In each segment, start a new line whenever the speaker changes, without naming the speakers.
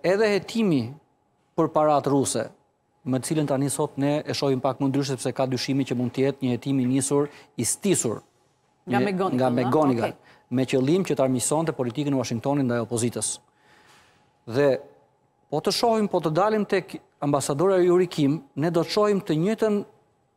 Edhe hetimi për paratë ruse, për të cilën tani sot ne e shohim pak më ndryshe sepse ka dyshime që mund të jetë një hetim i nisur i stisur
nga
McGonigal, me qëllim që të armiqësonte politikën e Washingtonit ndaj opozitës. Dhe po të shohim, po të dalim tek ambasadorja Yuri Kim, ne do të shohim të njëjtën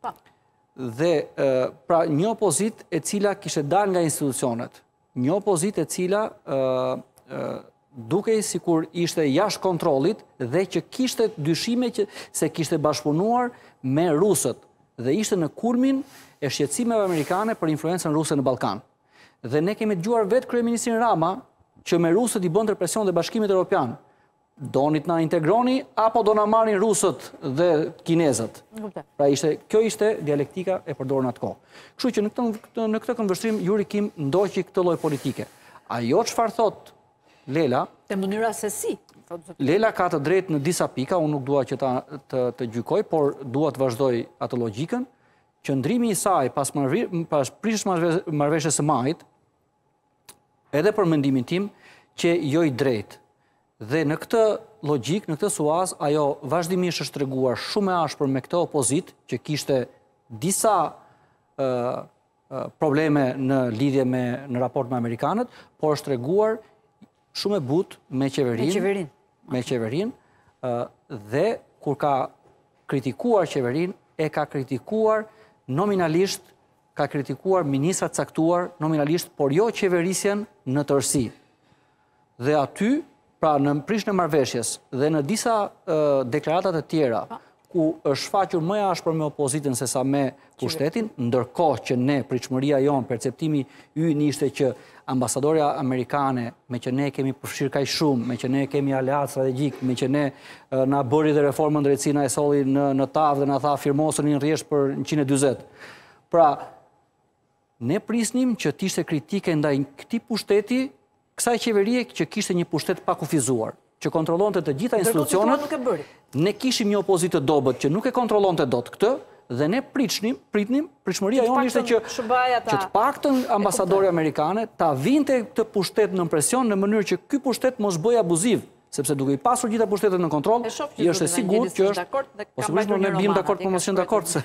Po. Dhe pra një
opozitë e
cila kishte dalë nga institucionet, një opozitë e cila dukej sikur ishte jashtë kontrollit dhe që kishte dyshime që se kishte bashkëpunuar me rusët dhe ishte në kulmin e shqetësimeve amerikane për influencën ruse në Ballkan. Dhe ne kemi dëgjuar vetë Kryeministrin Rama që me rusët i bënte presion dhe Bashkimit Europian Doni të na integroni apo do na marrin rusët dhe kinezët? Pra ishte, kjo ishte dialektika e përdorur në atë kohë. Kështu që në këtë në këtë këndvështrim Juri Kim ndoqi këtë lloj politike. Ajo çfarë thotë Lela,
te mënyra se si
Lela ka të drejtë në disa pika, unë nuk dua që ta të, të gjykoj, por dua të vazhdoj atë logjikën. Qëndrimi i saj pas, marvi, pas prishjes së marrëveshjes së majit, edhe për mendimin tim, qe jo i drejtë. Dhe në këtë logjikë, në këtë suazë, ajo vazhdimisht është treguar shumë e ashpër me këtë opozitë, që kishte disa probleme në lidhje me në raport me amerikanët, por është treguar shumë e butë me qeverinë, me qeverinë, me qeverinë dhe kur ka kritikuar qeverinë, e ka kritikuar nominalisht ka kritikuar ministra të caktuar nominalisht, por jo qeverisjen në tërësi. Dhe aty, pra në prishjen e marrëveshjes dhe në disa deklarata të tjera, ku është shfaqur më e ashpër me opozitën sesa me pushtetin, ndërkohë që ne, pritshmëria jonë, perceptimi ynë ishte që Ambasadorja amerikane, meqë ne kemi përfshirë kaq shumë, meqë ne kemi aleat strategjik, meqë ne na bëri dhe reformën drejtësi na e solli në në tavë dhe na tha firmoseni në rresht për 140. Pra, ne prisnim që të ishte kritike ndaj këtij pushteti, kësaj qeverie që kishte një pushtet të pakufizuar. që kontrollonte të gjitha institucionet, ne kishim një opozitë të dobët që nuk e kontrollonte dot këtë, dhe ne prisnim, pritnim, pritshmëria jonë ishte që që të paktën ambasadorja amerikane ta vinte këtë pushtet nën presion në mënyrë që ky pushtet mos bëhej abuziv, sepse duke i pasur gjitha pushtetet në kontroll, i është e sigurt që është po sigurisht ne biem dakord por mos jemi dakord se